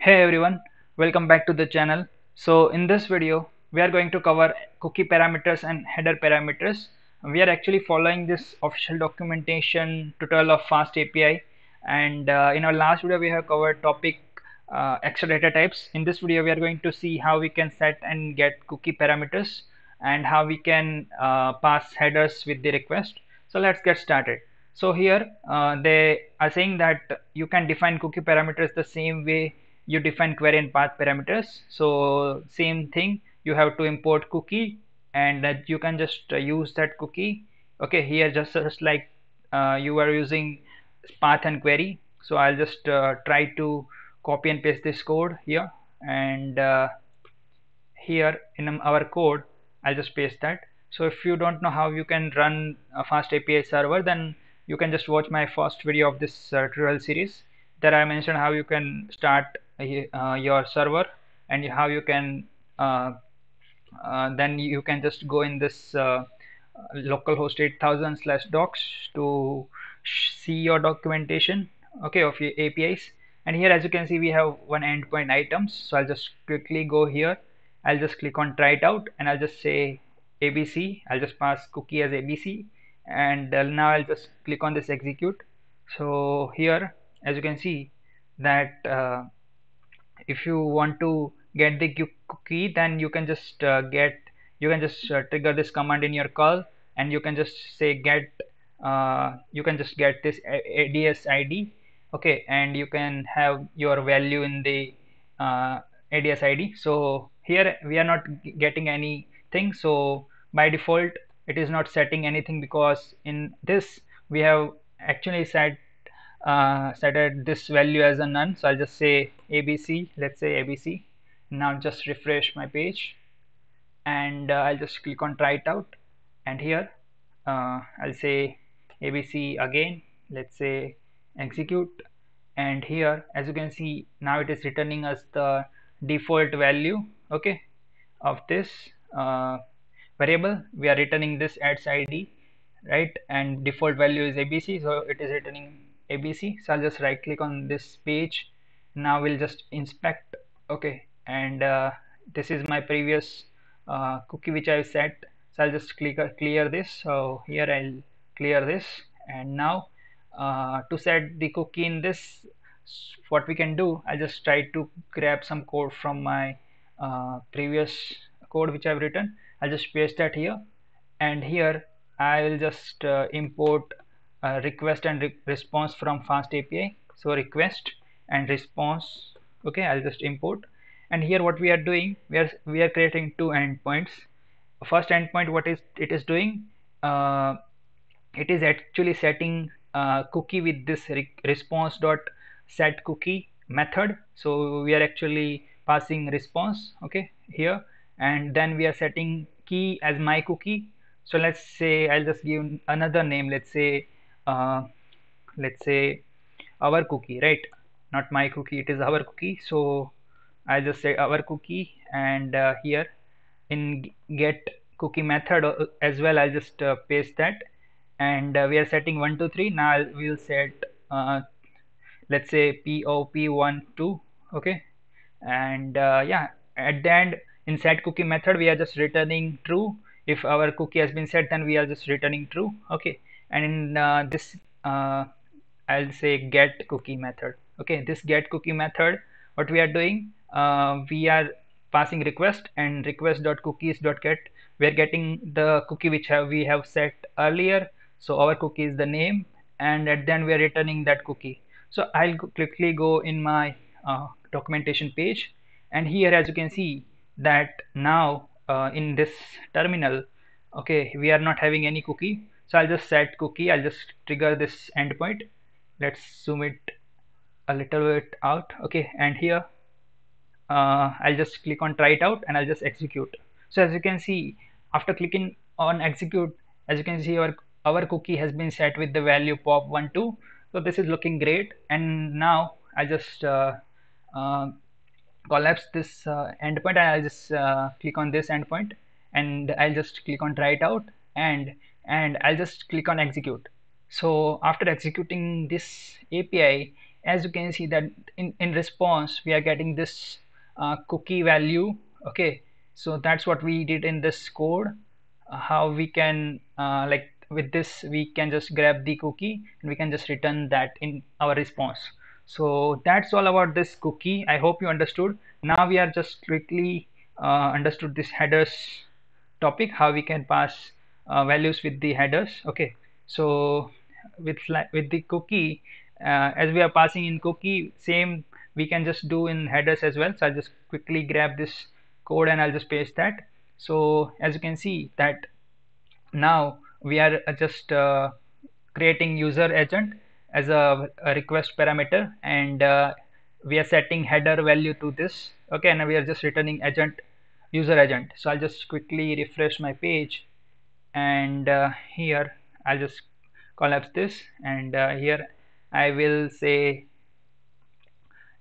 Hey everyone, welcome back to the channel. So in this video, we are going to cover cookie parameters and header parameters. We are actually following this official documentation tutorial of Fast API and uh, in our last video we have covered topic uh, extra data types. In this video we are going to see how we can set and get cookie parameters and how we can uh, pass headers with the request. So let's get started. So here uh, they are saying that you can define cookie parameters the same way you define query and path parameters. So same thing you have to import cookie and that you can just uh, use that cookie. Okay here just, just like uh, you are using path and query. So I'll just uh, try to copy and paste this code here. And uh, here in our code I'll just paste that. So if you don't know how you can run a fast API server then you can just watch my first video of this uh, tutorial series. There I mentioned how you can start uh, your server and how you can uh, uh, then you can just go in this localhost 8000 slash docs to see your documentation okay of your APIs and here as you can see we have one endpoint items. So I'll just quickly go here. I'll just click on try it out and I'll just say ABC I'll just pass cookie as ABC and uh, now I'll just click on this execute. So here as you can see that uh, if you want to get the cookie then you can just uh, get you can just uh, trigger this command in your curl and you can just say get uh, you can just get this ads id okay? And you can have your value in the uh, ads id so here we are not getting anything. So by default it is not setting anything because in this we have actually set uh, set this value as a none. So I'll just say ABC let's say ABC now just refresh my page and uh, I'll just click on try it out. And here uh, I'll say ABC again let's say execute. And here as you can see now it is returning us the default value okay of this uh, variable. We are returning this ads id right? And default value is abc so it is returning abc so i'll just right click on this page. Now we'll just inspect. Okay. And uh, this is my previous uh, cookie which i've set. So i'll just click uh, clear this. So here i'll clear this. And now uh, to set the cookie in this what we can do i'll just try to grab some code from my uh, previous code which i've written. I'll just paste that here. And here i will just uh, import uh, request and re response from fast API so request and response. Okay I'll just import. And here what we are doing we are we are creating two endpoints. First endpoint what is it is doing uh, it is actually setting uh, cookie with this re response dot set cookie method. So we are actually passing response okay here. And then we are setting key as my cookie. So let's say I'll just give another name. Let's say uh, let's say our cookie right? Not my cookie it is our cookie. So I'll just say our cookie and uh, here in get cookie method uh, as well I'll just uh, paste that. And uh, we are setting 1 2 3 now we'll set uh, let's say pop1 2 okay? And yeah at the end in set cookie method we are just returning true if our cookie has been set then we are just returning true. Okay. And in uh, this uh, I'll say get cookie method. Okay. This get cookie method what we are doing uh, we are passing request and request dot cookies dot get we are getting the cookie which have we have set earlier. So our cookie is the name and at then we are returning that cookie. So I'll quickly go in my uh, documentation page. And here as you can see that now uh, in this terminal okay we are not having any cookie. So I'll just set cookie I'll just trigger this endpoint. Let's zoom it a little bit out okay and here uh, I'll just click on try it out and I'll just execute. So as you can see after clicking on execute as you can see our our cookie has been set with the value pop12 so this is looking great. And now I just uh, uh, collapse this uh, endpoint and I'll just uh, click on this endpoint and I'll just click on try it out and and I'll just click on execute. So after executing this API as you can see that in in response we are getting this uh, cookie value okay? So that's what we did in this code. Uh, how we can uh, like with this we can just grab the cookie and we can just return that in our response so that's all about this cookie. I hope you understood. Now we are just quickly uh, understood this headers topic how we can pass uh, values with the headers. Okay. So with with the cookie uh, as we are passing in cookie same we can just do in headers as well. So I'll just quickly grab this code and I'll just paste that. So as you can see that now we are just uh, creating user agent as a, a request parameter and uh, we are setting header value to this okay and we are just returning agent user agent. So I'll just quickly refresh my page and uh, here I'll just collapse this and uh, here I will say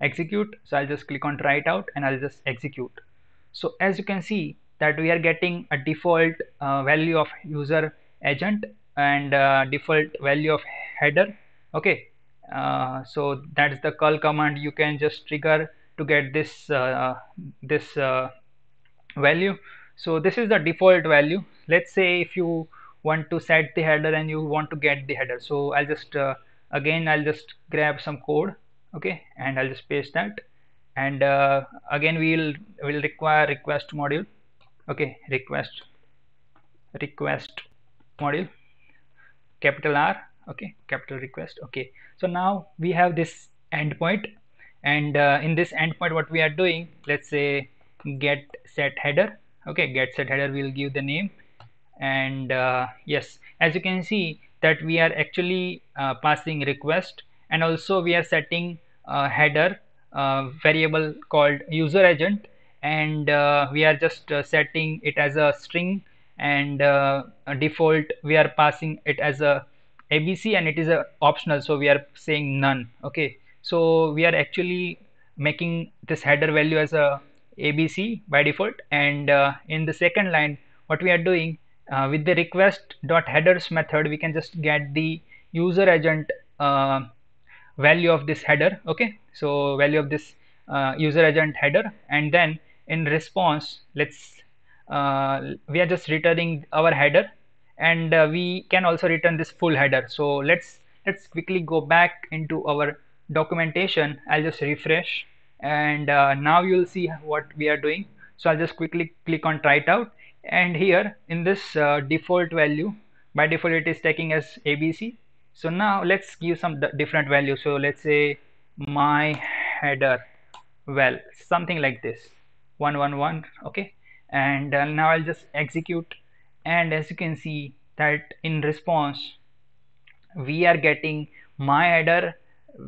execute. So I'll just click on try it out and I'll just execute. So as you can see that we are getting a default uh, value of user agent and uh, default value of header okay uh, so that's the curl command you can just trigger to get this uh, this uh, value. So this is the default value. Let's say if you want to set the header and you want to get the header. So I'll just uh, again I'll just grab some code okay and I'll just paste that. And uh, again we'll will require request module okay request request module capital R okay capital request. Okay so now we have this endpoint and uh, in this endpoint what we are doing let's say get set header. Okay get set header will give the name. And uh, yes as you can see that we are actually uh, passing request and also we are setting a header uh, variable called user agent. And uh, we are just uh, setting it as a string and uh, default we are passing it as a abc and it is a optional so we are saying none okay? So we are actually making this header value as a abc by default and uh, in the second line what we are doing uh, with the request dot headers method we can just get the user agent uh, value of this header okay? So value of this uh, user agent header and then in response let's uh, we are just returning our header and uh, we can also return this full header. So let's let's quickly go back into our documentation. I'll just refresh. And uh, now you'll see what we are doing. So I'll just quickly click on try it out. And here in this uh, default value by default it is taking as ABC so now let's give some different value. So let's say my header well something like this. 111 okay? And uh, now I'll just execute and as you can see that in response we are getting my header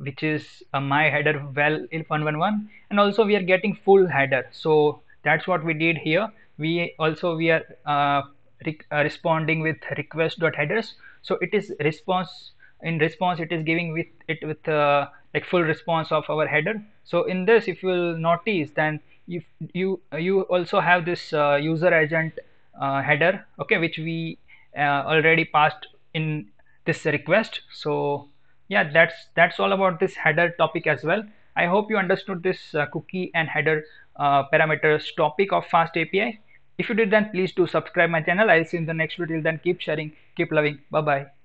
which is uh, my header well 111 and also we are getting full header. So that's what we did here. We also we are uh, uh, responding with request dot headers so it is response in response it is giving with it with uh, like full response of our header. So in this if you will notice then if you you also have this uh, user agent header okay which we uh, already passed in this request. So yeah that's that's all about this header topic as well. I hope you understood this uh, cookie and header parameters topic of fast api if you did then please do subscribe my channel. I'll see you in the next video. Then keep sharing keep loving. Bye bye